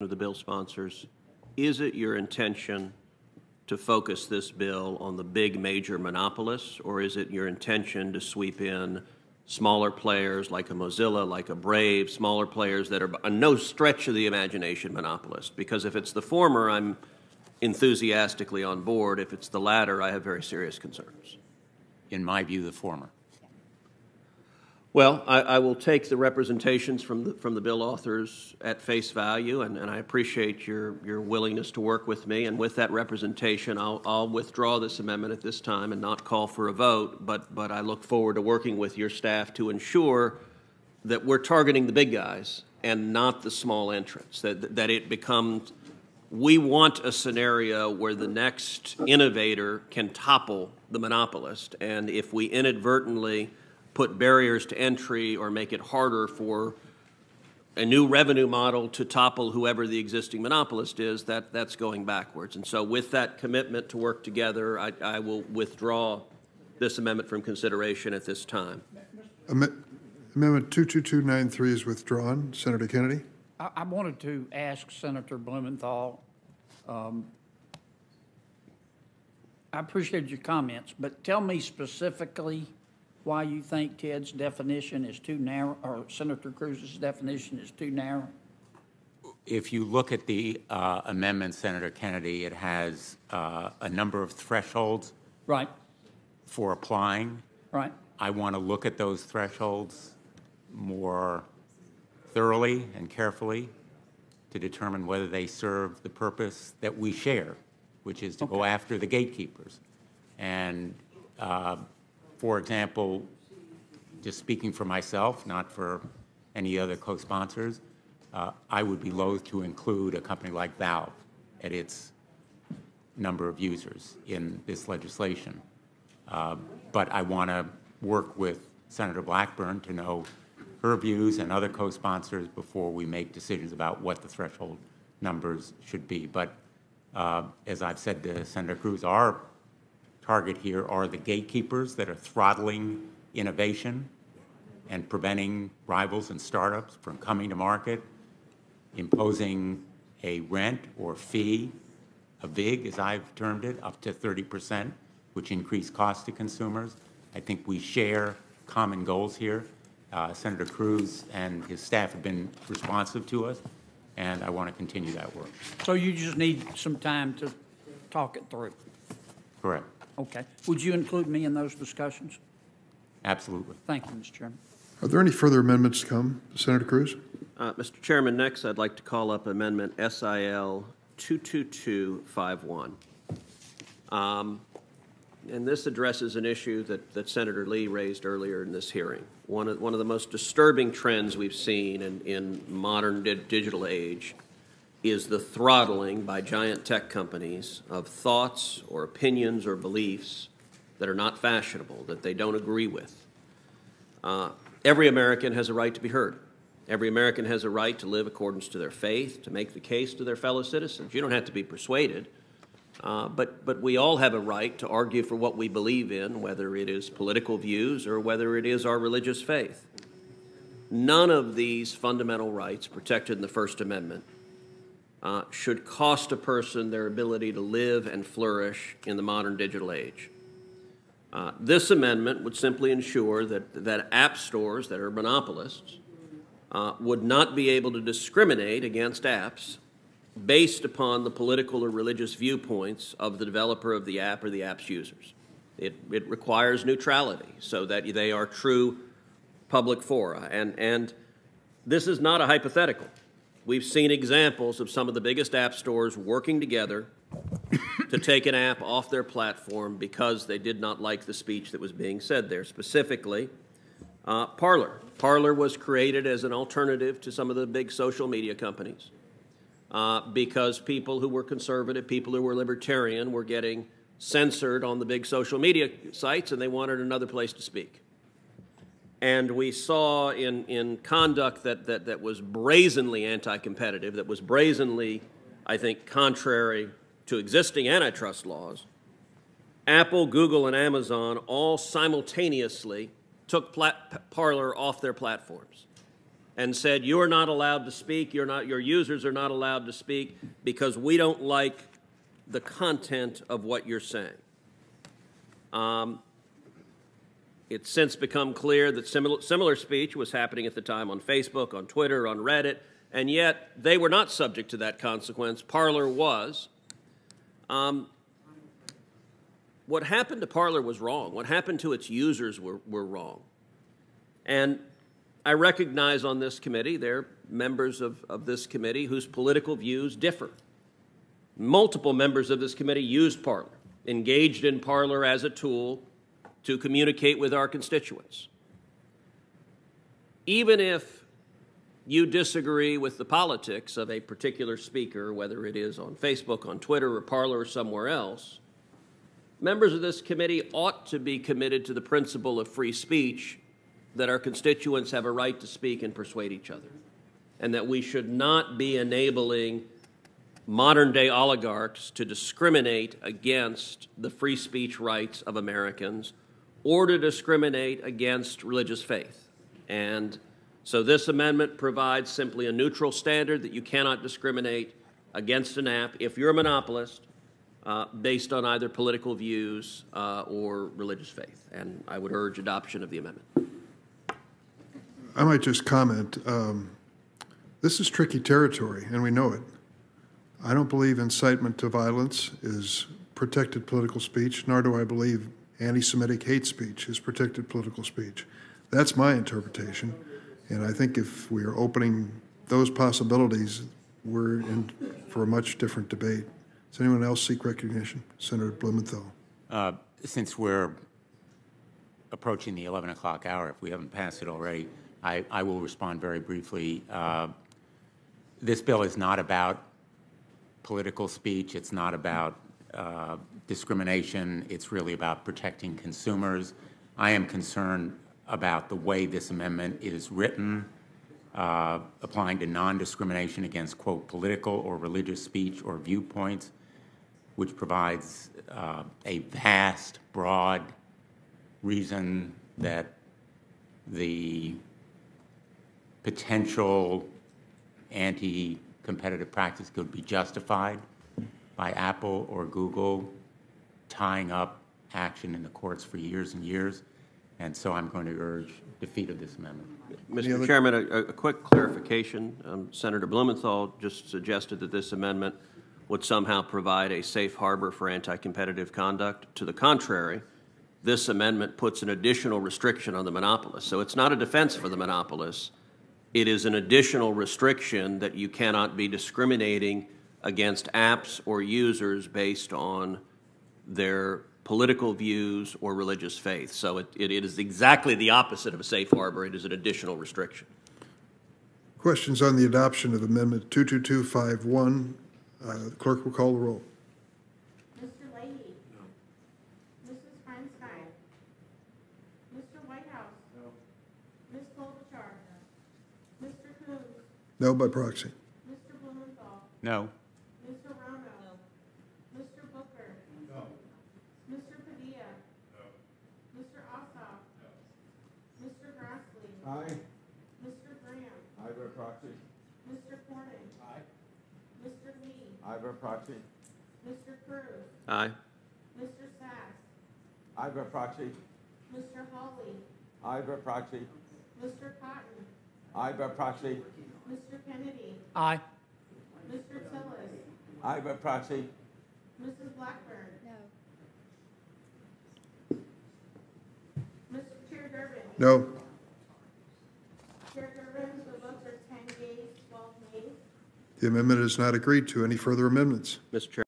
of the bill sponsors, is it your intention to focus this bill on the big major monopolists, or is it your intention to sweep in smaller players like a Mozilla, like a Brave, smaller players that are no stretch of the imagination monopolists? Because if it's the former, I'm enthusiastically on board. If it's the latter, I have very serious concerns. In my view, the former. Well, I, I will take the representations from the, from the bill authors at face value, and, and I appreciate your, your willingness to work with me. And with that representation, I'll, I'll withdraw this amendment at this time and not call for a vote, but, but I look forward to working with your staff to ensure that we're targeting the big guys and not the small entrants, that, that it becomes we want a scenario where the next innovator can topple the monopolist. And if we inadvertently put barriers to entry or make it harder for a new revenue model to topple whoever the existing monopolist is, that, that's going backwards. And so, with that commitment to work together, I, I will withdraw this amendment from consideration at this time. Amendment 22293 is withdrawn. Senator Kennedy? I, I wanted to ask Senator Blumenthal, um, I appreciate your comments, but tell me specifically why you think Ted's definition is too narrow, or Senator Cruz's definition is too narrow? If you look at the uh, amendment, Senator Kennedy, it has uh, a number of thresholds Right, for applying. right. I want to look at those thresholds more thoroughly and carefully to determine whether they serve the purpose that we share, which is to go after the gatekeepers. And, uh, for example, just speaking for myself, not for any other co-sponsors, uh, I would be loath to include a company like Valve at its number of users in this legislation. Uh, but I want to work with Senator Blackburn to know her views and other co-sponsors before we make decisions about what the threshold numbers should be. But uh, as I've said to Senator Cruz, our target here are the gatekeepers that are throttling innovation and preventing rivals and startups from coming to market, imposing a rent or fee, a VIG, as I've termed it, up to 30 percent, which increase cost to consumers. I think we share common goals here. Uh, Senator Cruz and his staff have been responsive to us, and I want to continue that work. So you just need some time to talk it through? Correct. Okay. Would you include me in those discussions? Absolutely. Thank you, Mr. Chairman. Are there any further amendments to come? Senator Cruz? Uh, Mr. Chairman, next I'd like to call up Amendment SIL 22251. Um, and this addresses an issue that, that Senator Lee raised earlier in this hearing. One of, one of the most disturbing trends we've seen in, in modern di digital age is the throttling by giant tech companies of thoughts or opinions or beliefs that are not fashionable, that they don't agree with. Uh, every American has a right to be heard. Every American has a right to live according to their faith, to make the case to their fellow citizens. You don't have to be persuaded. Uh, but, but we all have a right to argue for what we believe in, whether it is political views or whether it is our religious faith. None of these fundamental rights protected in the First Amendment uh, should cost a person their ability to live and flourish in the modern digital age. Uh, this amendment would simply ensure that, that app stores that are monopolists uh, would not be able to discriminate against apps based upon the political or religious viewpoints of the developer of the app or the app's users. It, it requires neutrality so that they are true public fora. And, and this is not a hypothetical. We've seen examples of some of the biggest app stores working together to take an app off their platform because they did not like the speech that was being said there. Specifically, uh, Parler. Parler was created as an alternative to some of the big social media companies uh, because people who were conservative, people who were libertarian, were getting censored on the big social media sites and they wanted another place to speak. And we saw in, in conduct that, that, that was brazenly anti competitive, that was brazenly, I think, contrary to existing antitrust laws, Apple, Google, and Amazon all simultaneously took Parler off their platforms. and said, you're not allowed to speak, you're not, your users are not allowed to speak because we don't like the content of what you're saying. Um, It's since become clear that similar, similar speech was happening at the time on Facebook, on Twitter, on Reddit, and yet they were not subject to that consequence. Parler was. Um, what happened to Parler was wrong. What happened to its users were, were wrong. And I recognize on this committee there are members of, of this committee whose political views differ. Multiple members of this committee used Parler, engaged in Parler as a tool to communicate with our constituents. Even if you disagree with the politics of a particular speaker, whether it is on Facebook, on Twitter, or Parler, or somewhere else, members of this committee ought to be committed to the principle of free speech that our constituents have a right to speak and persuade each other, and that we should not be enabling modern day oligarchs to discriminate against the free speech rights of Americans or to discriminate against religious faith. And so this amendment provides simply a neutral standard that you cannot discriminate against an app if you're a monopolist uh, based on either political views uh, or religious faith. And I would urge adoption of the amendment. I might just comment, um, this is tricky territory, and we know it. I don't believe incitement to violence is protected political speech, nor do I believe anti-Semitic hate speech is protected political speech. That's my interpretation, and I think if we are opening those possibilities, we're in for a much different debate. Does anyone else seek recognition? Senator Blumenthal. Uh, Since we're approaching the 11 o'clock hour, if we haven't passed it already, I, I will respond very briefly. Uh, This bill is not about political speech. It's not about uh, discrimination. It's really about protecting consumers. I am concerned about the way this amendment is written, uh, applying to non-discrimination against, quote, political or religious speech or viewpoints, which provides uh, a vast, broad reason that the potential anti-competitive practice could be justified by Apple or Google tying up action in the courts for years and years. And so I'm going to urge defeat of this amendment. Mr. other- Chairman, a, a quick clarification. Um, Senator Blumenthal just suggested that this amendment would somehow provide a safe harbor for anti-competitive conduct. To the contrary, this amendment puts an additional restriction on the monopolist. So it's not a defense for the monopolist. It is an additional restriction that you cannot be discriminating against apps or users based on their political views or religious faith. So it, it is exactly the opposite of a safe harbor. It is an additional restriction. Questions on the adoption of Amendment 22251? Uh, the Clerk will call the roll. Mr. Leahy? No. Mrs. Feinstein? Mr. Whitehouse? No. Ms. Klobuchar? Mr. Coons? No by proxy. Mr. Blumenthal? No. Mr. Hirono? Mr. Booker? No. Mr. Padilla? No. Mr. Ossoff? No. Mr. Grassley? Aye. Mr. Graham? Aye by proxy. Mr. Cornyn? Aye. Mr. Lee? Aye by proxy. Mr. Cruz? Aye. Mr. Sasse? Aye by proxy. Mr. Hawley? Aye by proxy. Mr. Cotton? Aye by proxy. Mr. Kennedy? Aye. Mr. Tillis? Aye by proxy. Mrs. Blackburn? No. Mr. Chair Durbin? No. Chair Durbin, the votes are ten yeas, twelve nays. The amendment is not agreed to. Any further amendments? Mr. Chairman.